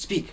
Speak.